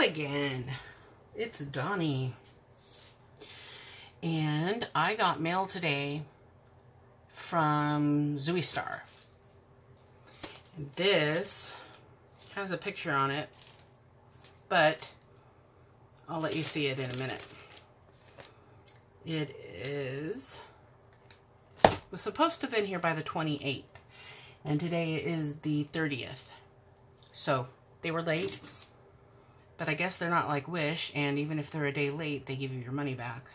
again. It's Doni. And I got mail today from Zhui Star. This has a picture on it, but I'll let you see it in a minute. It is, was supposed to have been here by the 28th, and today is the 30th. So they were late, but I guess they're not like Wish, and even if they're a day late, they give you your money back.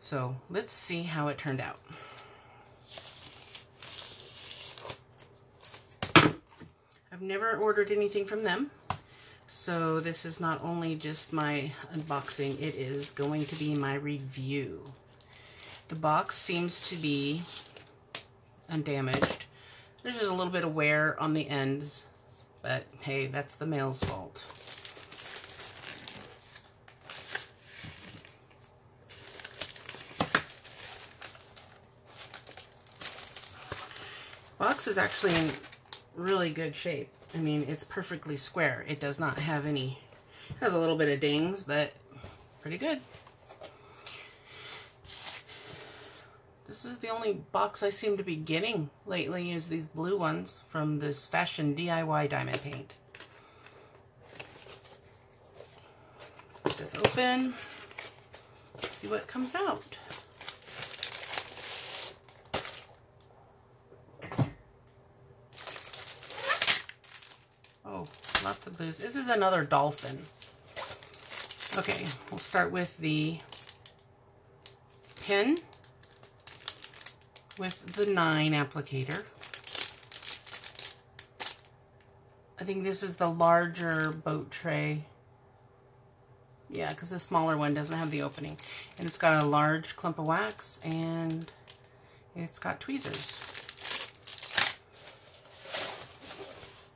So let's see how it turned out. I've never ordered anything from them. So this is not only just my unboxing, it is going to be my review. The box seems to be undamaged. There's just a little bit of wear on the ends, but hey, that's the mail's fault. Box is actually in really good shape. I mean, it's perfectly square. It does not have any, has a little bit of dings, but pretty good. This is the only box I seem to be getting lately is these blue ones from this Fashion DIY Diamond Paint. Get this open, see what comes out. Oh, lots of blues. This is another dolphin. Okay, we'll start with the pin with the 9 applicator. I think this is the larger boat tray. Yeah, because the smaller one doesn't have the opening. And it's got a large clump of wax and it's got tweezers.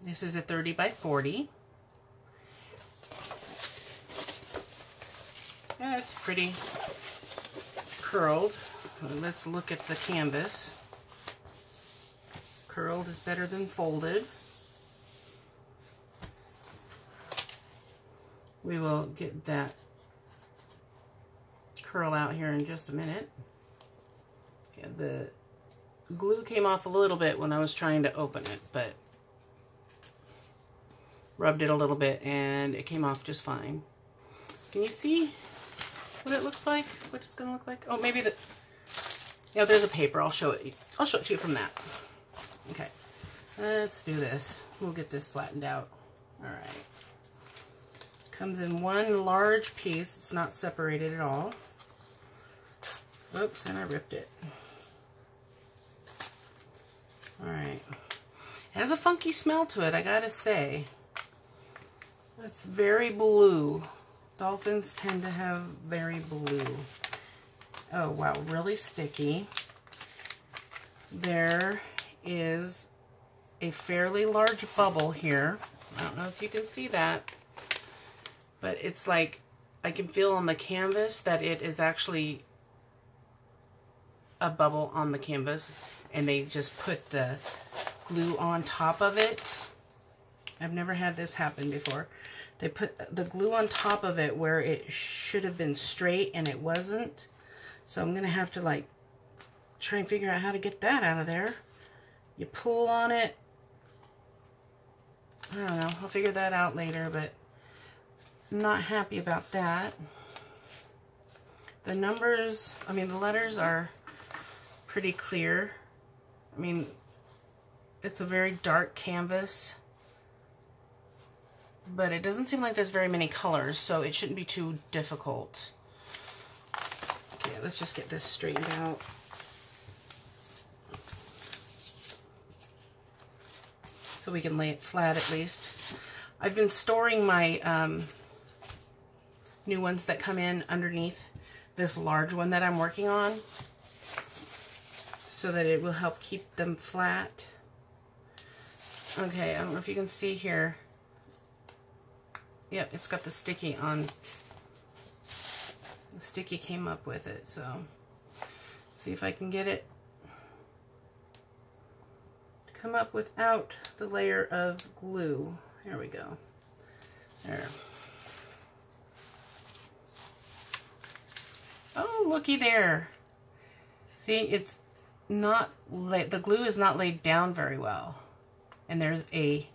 This is a 30 by 40. Yeah, it's pretty curled. Let's look at the canvas. Curled is better than folded. We will get that curl out here in just a minute. The glue came off a little bit when I was trying to open it, but rubbed it a little bit and it came off just fine. Can you see what it looks like? What it's gonna look like? Oh, maybe the, yeah, there's a paper. I'll show it. I'll show it to you from that. Okay, let's do this. We'll get this flattened out. All right. Comes in one large piece. It's not separated at all. Oops, and I ripped it. All right. It has a funky smell to it, I gotta say. It's very blue. Dolphins tend to have very blue. Oh, wow, really sticky. There is a fairly large bubble here. I don't know if you can see that, but it's like, I can feel on the canvas that it is actually a bubble on the canvas, and they just put the glue on top of it. I've never had this happen before. They put the glue on top of it where it should have been straight and it wasn't. So I'm going to have to like try and figure out how to get that out of there. You pull on it. I don't know. I'll figure that out later, but I'm not happy about that. The numbers, I mean, the letters are pretty clear. I mean, it's a very dark canvas but it doesn't seem like there's very many colors, so it shouldn't be too difficult. Okay, let's just get this straightened out. So we can lay it flat at least. I've been storing my um, new ones that come in underneath this large one that I'm working on so that it will help keep them flat. Okay, I don't know if you can see here. Yep, it's got the sticky on. The sticky came up with it, so see if I can get it to come up without the layer of glue. There we go. There. Oh, looky there. See, it's not, the glue is not laid down very well. And there's a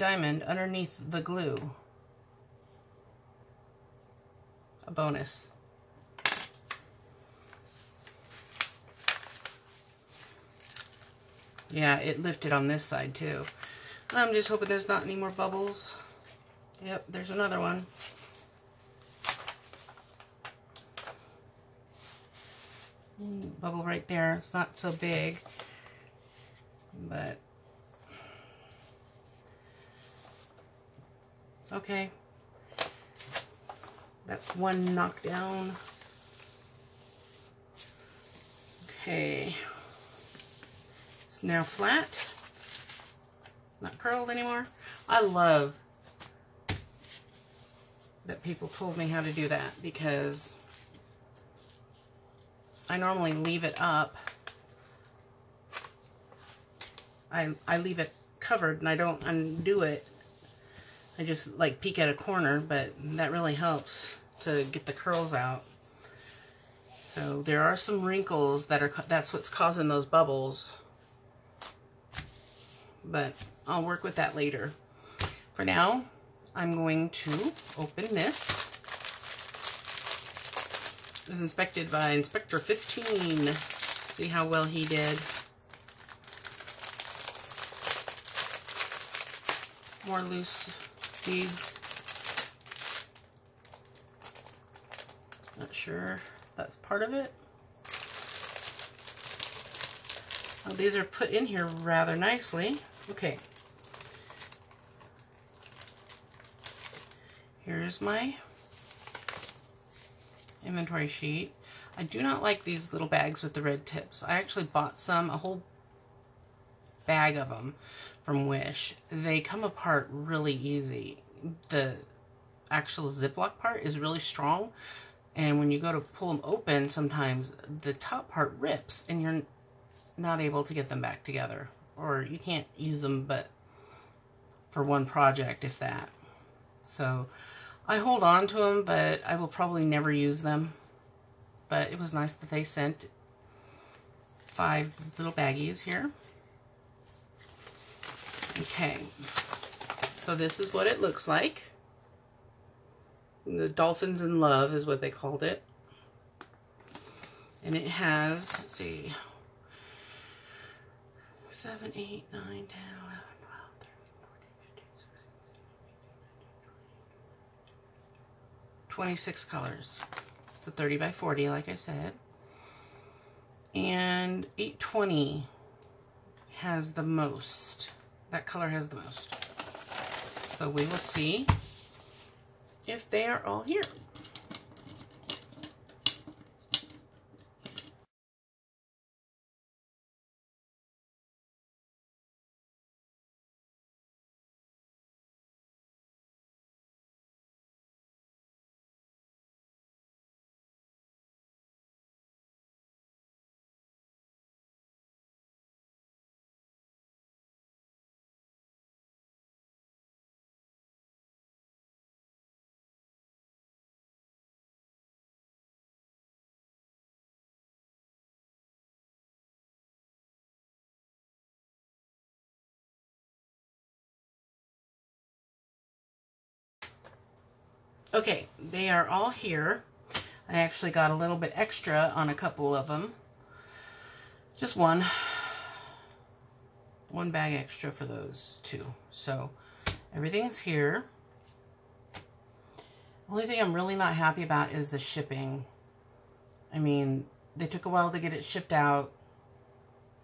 diamond underneath the glue. A bonus. Yeah, it lifted on this side too. I'm just hoping there's not any more bubbles. Yep, there's another one. Mm, bubble right there. It's not so big, but okay. That's one knockdown. Okay. It's now flat. Not curled anymore. I love that people told me how to do that because I normally leave it up. I, I leave it covered and I don't undo it. I just like peek at a corner, but that really helps to get the curls out. So there are some wrinkles that are, that's what's causing those bubbles. But I'll work with that later. For now, I'm going to open this. It was inspected by Inspector 15. See how well he did. More loose beads. Not sure that's part of it. Oh, these are put in here rather nicely. Okay. Here's my inventory sheet. I do not like these little bags with the red tips. I actually bought some, a whole bag of them from Wish. They come apart really easy. The actual Ziploc part is really strong. And when you go to pull them open, sometimes the top part rips and you're not able to get them back together. Or you can't use them but for one project, if that. So I hold on to them, but I will probably never use them. But it was nice that they sent five little baggies here. Okay, so this is what it looks like. The Dolphins in Love is what they called it. And it has, let's see, 7, 8, 9, 10, 11, 26 colors. It's a 30 by 40, like I said. And 820 has the most. That color has the most. So we will see if they are all here. Okay, they are all here. I actually got a little bit extra on a couple of them. Just one. One bag extra for those two. So, everything's here. Only thing I'm really not happy about is the shipping. I mean, they took a while to get it shipped out.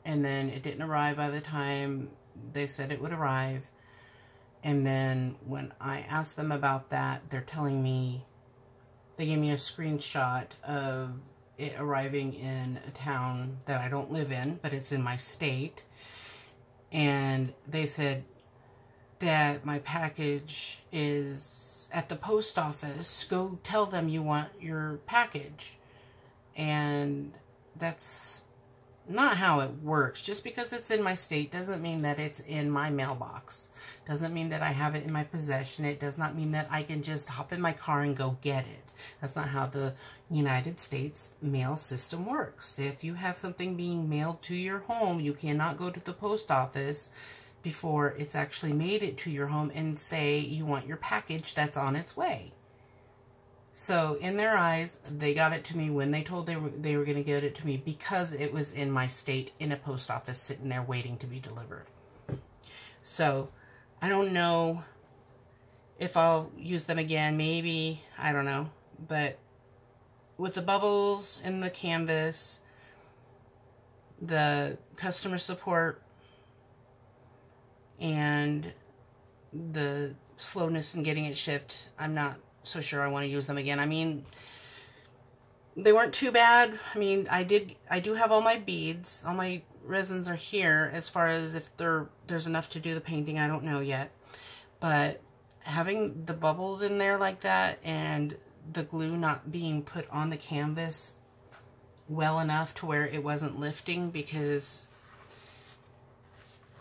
And then it didn't arrive by the time they said it would arrive. And then when I asked them about that, they're telling me, they gave me a screenshot of it arriving in a town that I don't live in, but it's in my state. And they said that my package is at the post office. Go tell them you want your package. And that's not how it works. Just because it's in my state doesn't mean that it's in my mailbox. Doesn't mean that I have it in my possession. It does not mean that I can just hop in my car and go get it. That's not how the United States mail system works. If you have something being mailed to your home, you cannot go to the post office before it's actually made it to your home and say you want your package that's on its way. So in their eyes, they got it to me when they told they were, they were going to get it to me because it was in my state in a post office sitting there waiting to be delivered. So I don't know if I'll use them again. Maybe, I don't know. But with the bubbles in the canvas, the customer support, and the slowness in getting it shipped, I'm not so sure I want to use them again. I mean, they weren't too bad. I mean, I did, I do have all my beads. All my resins are here. As far as if there, there's enough to do the painting, I don't know yet. But having the bubbles in there like that and the glue not being put on the canvas well enough to where it wasn't lifting because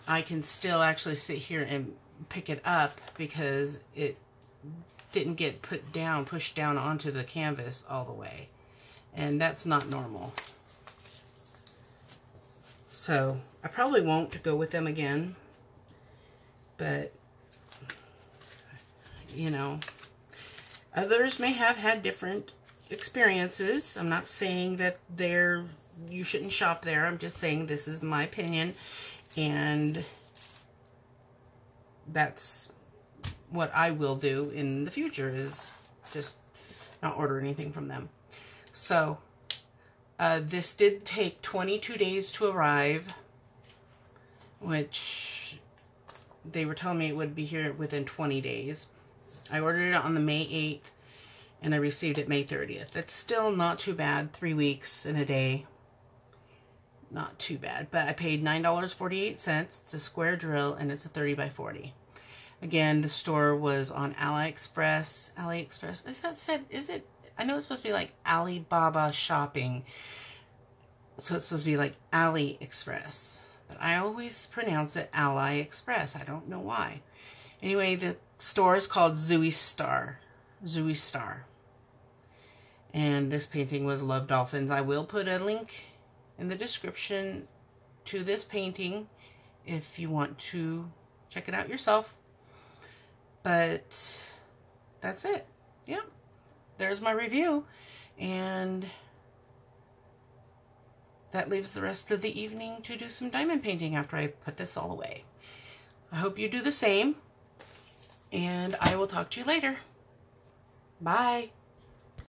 I can still actually sit here and pick it up because it didn't get put down, pushed down onto the canvas all the way. And that's not normal. So I probably won't go with them again. But, you know, others may have had different experiences. I'm not saying that they're, you shouldn't shop there. I'm just saying this is my opinion. And that's what I will do in the future is just not order anything from them. So, uh, this did take 22 days to arrive, which they were telling me it would be here within 20 days. I ordered it on the May 8th, and I received it May 30th. That's still not too bad, three weeks in a day. Not too bad, but I paid $9.48. It's a square drill, and it's a 30 by 40. Again, the store was on AliExpress. AliExpress. Is that said? Is it? I know it's supposed to be like Alibaba shopping. So it's supposed to be like AliExpress. But I always pronounce it AliExpress. I don't know why. Anyway, the store is called Zhui Star. Zhui Star. And this painting was Love Dolphins. I will put a link in the description to this painting if you want to check it out yourself. But that's it. Yeah. There's my review. And that leaves the rest of the evening to do some diamond painting after I put this all away. I hope you do the same. And I will talk to you later. Bye.